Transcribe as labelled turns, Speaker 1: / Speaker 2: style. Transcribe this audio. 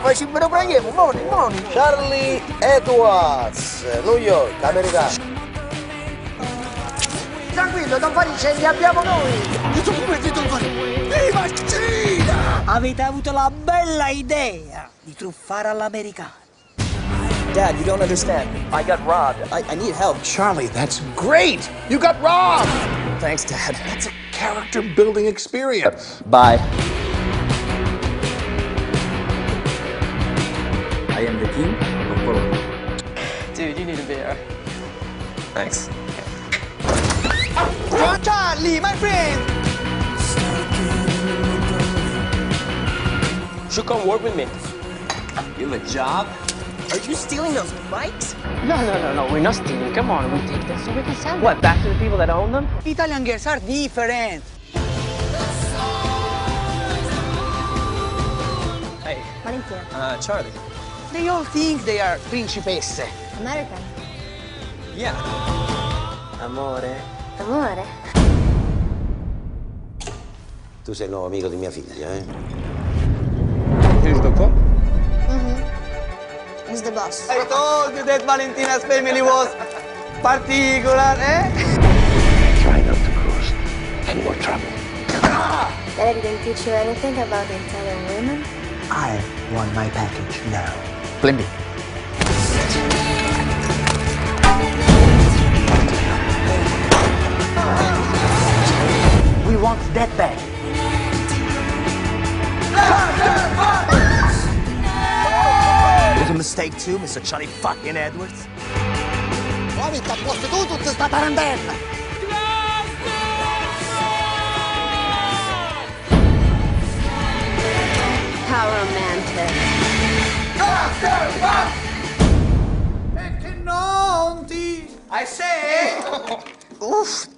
Speaker 1: Facci un vero preghiamo, moni, moni.
Speaker 2: Charlie Edwards, New York, americano.
Speaker 1: Tranquillo, non fare incendi, abbiamo noi.
Speaker 3: Viva Cina!
Speaker 1: Avete avuto la bella idea di truffare all'americano.
Speaker 4: Dad, you don't understand. I got robbed. I, I need help.
Speaker 3: Charlie, that's great! You got robbed!
Speaker 4: Thanks, Dad.
Speaker 3: That's a character building experience.
Speaker 4: Bye. I am the king of Colombia.
Speaker 5: Dude, you need a beer.
Speaker 4: Thanks.
Speaker 1: Charlie, my friend.
Speaker 5: Should come work with me.
Speaker 4: You have a job? Are you stealing those bikes?
Speaker 5: No, no, no, no. We're not stealing. Come on, we take them so we can sell them. What? Back to the people that own them?
Speaker 1: Italian girls are different.
Speaker 4: Hey,
Speaker 6: Valentina,
Speaker 4: uh, Charlie.
Speaker 1: They all think they are principesse.
Speaker 6: American.
Speaker 4: Yeah. Amore.
Speaker 6: Amore.
Speaker 2: Tu sei il nuovo amico di mia figlia, eh?
Speaker 5: Here's the call.
Speaker 6: Who's the boss?
Speaker 1: I told you that Valentina's family was particular, eh?
Speaker 3: Try not to cause any more trouble.
Speaker 6: Daddy didn't teach you anything about Italian women?
Speaker 1: I want my package now.
Speaker 4: Plan B.
Speaker 1: We want that back.
Speaker 4: Mistake too, Mr. Charlie fucking Edwards.
Speaker 1: Ho visto a posto tu tutta sta tarantella.
Speaker 6: How romantic.
Speaker 1: E che non ti... I say... Uff,